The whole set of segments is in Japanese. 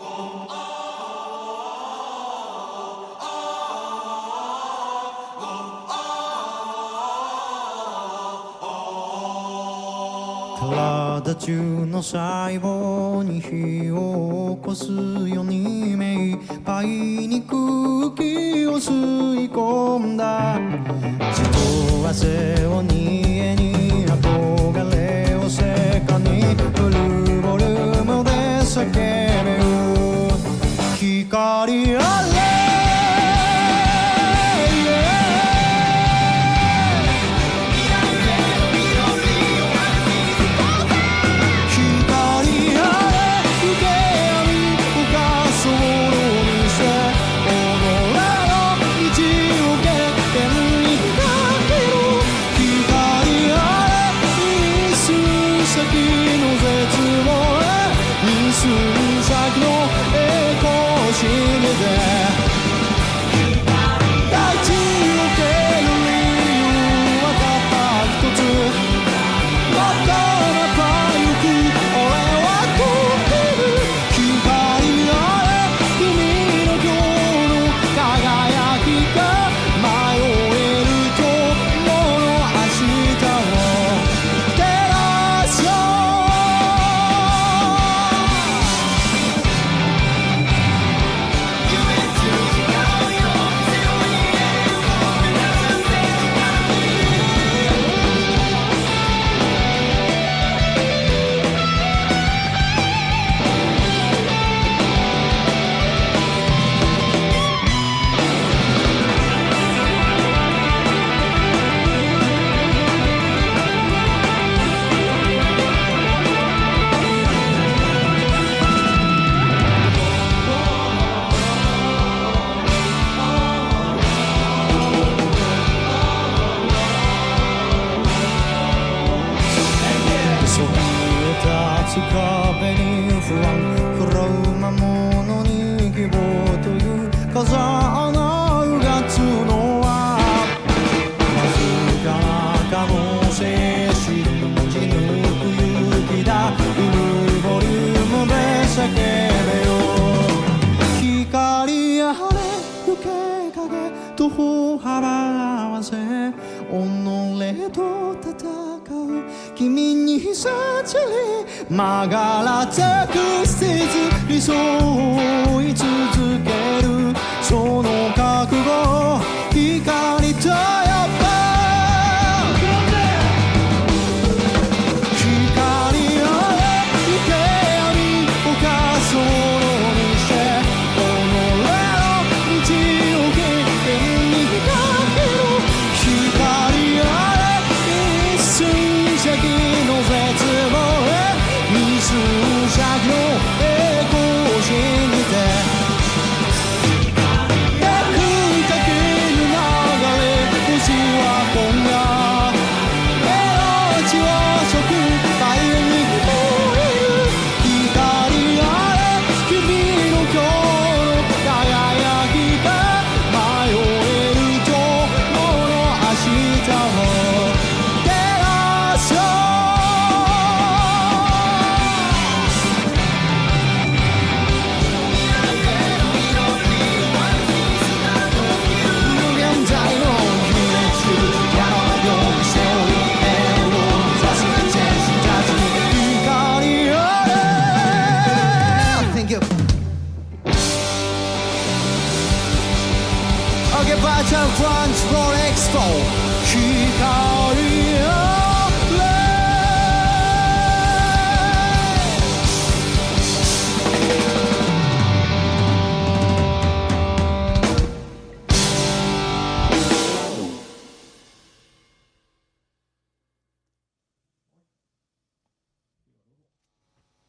体中の細胞に火を起こすように目いっぱいに空気を吸い込んだ。血と汗を煮光あ立つ壁に不安食らう魔物に希望という風に曲がらず Okay, Battle Front for Expo 光あれ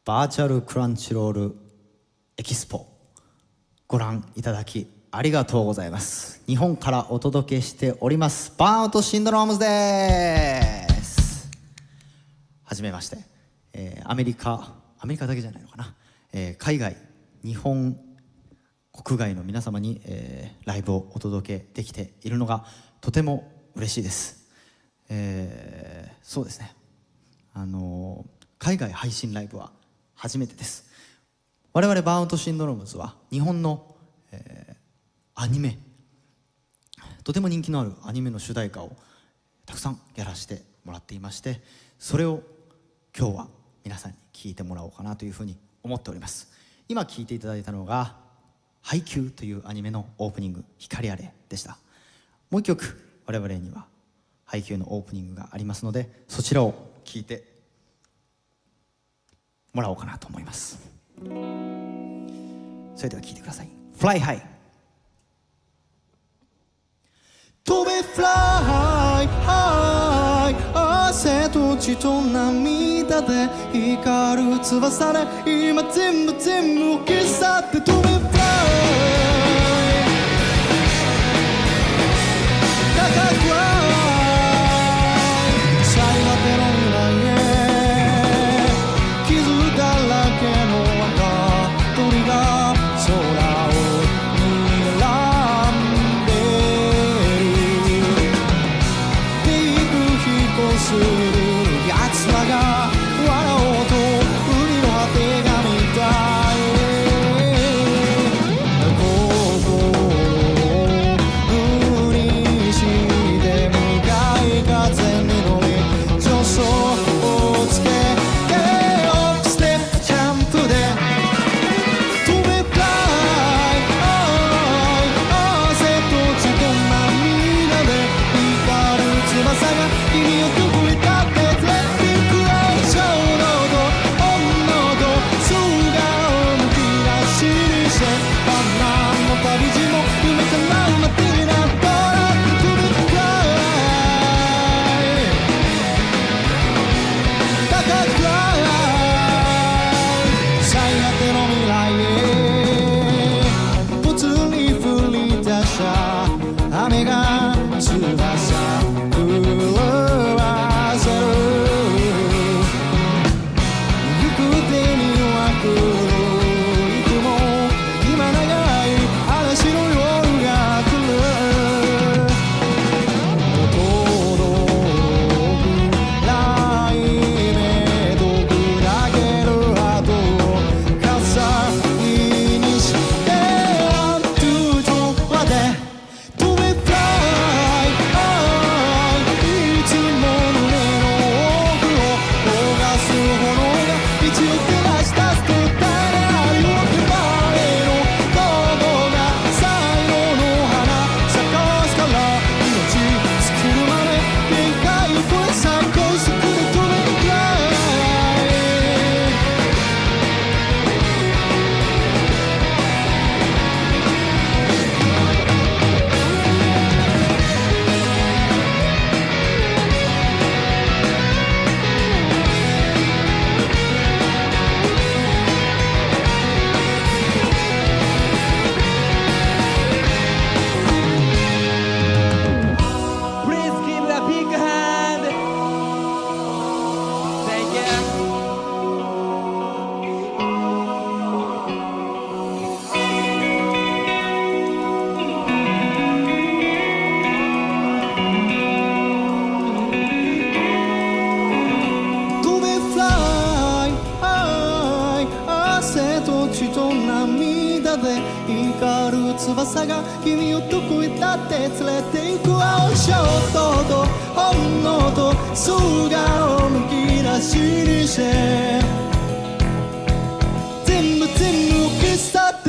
バーチャルクランチロールエキスポご覧いただきありがとうございます。日本からお届けしております。バーンアウトシンドロームズです。はじめまして、えーアメリカアメリカだけじゃないのかな、えー海外日本国外の皆様に、えーライブをお届けできているのがとても嬉しいです、えーそうですね。あのー海外配信ライブは初めてです。我々バーンアウトシンドロームズは日本の、アニメ。とても人気のあるアニメの主題歌をたくさんやらせてもらっていましてそれを今日は皆さんに聴いてもらおうかなというふうに思っております。今聴いていただいたのが「ハイキュー」というアニメのオープニング「光あれ」でした。もう一曲我々には「ハイキュー」のオープニングがありますのでそちらを聴いてもらおうかなと思います。それでは聴いてください「Fly High」飛べ Fly High 汗と血と涙で光る翼で今全部全部消さって飛べ yeah. だぜ光る翼が君をどこへだって連れて行く。青ショットと本能と素顔むき出しにして。全部全部消した